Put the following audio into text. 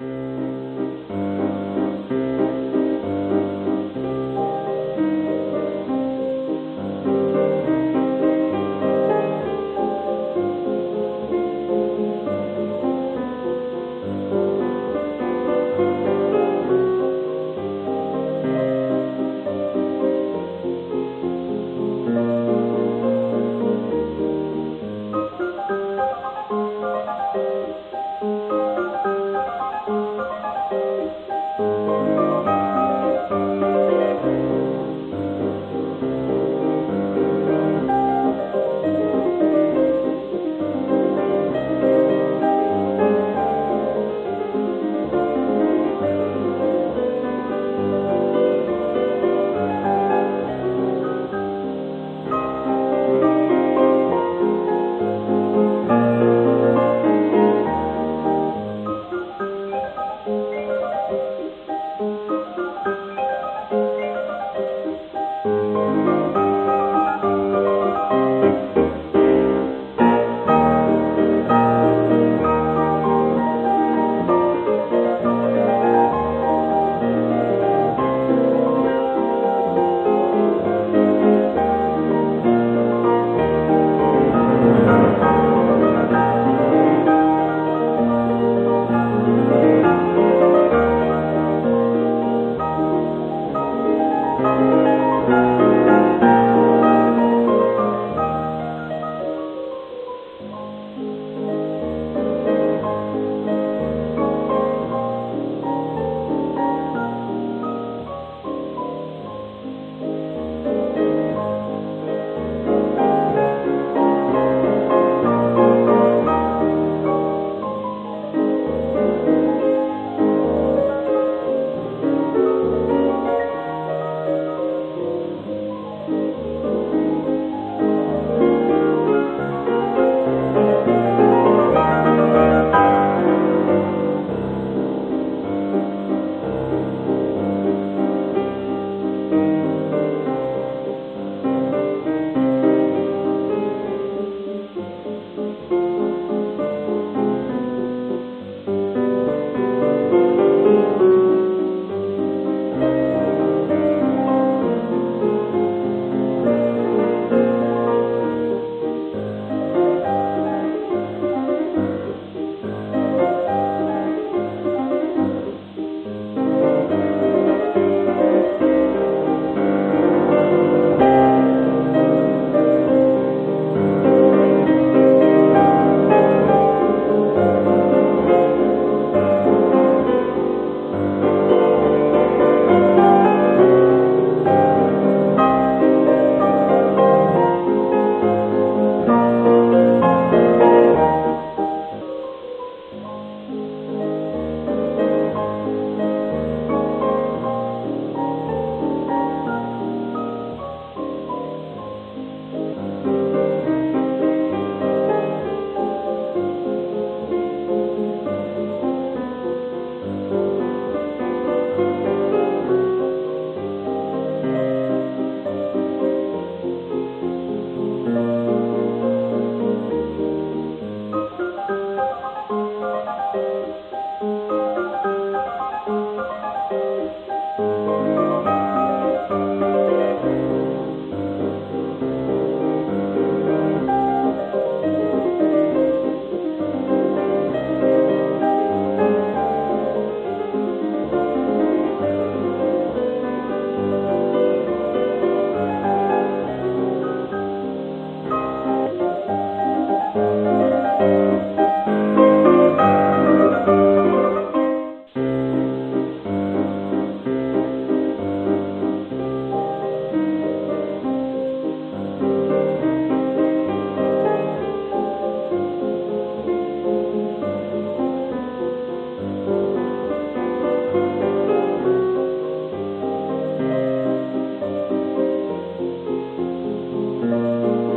Mm-hmm. Amen.